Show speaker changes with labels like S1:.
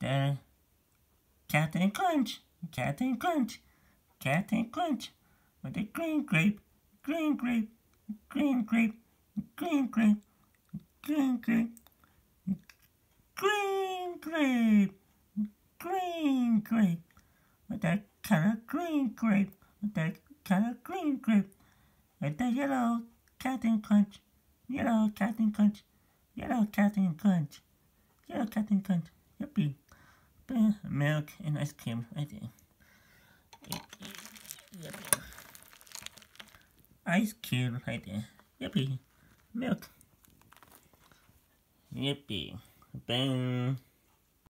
S1: The Captain Crunch, Captain Crunch, Captain Crunch, with the green grape, green grape, green grape, green grape, green grape, green grape, green grape, with that color green grape, with that color green grape, with the yellow Captain Crunch, yellow Captain Crunch, yellow Captain Crunch, yellow Captain Crunch, yippee, milk and ice cream right there. Yippee. Ice cube right there. Yippee. Milk. Yippee. Bang.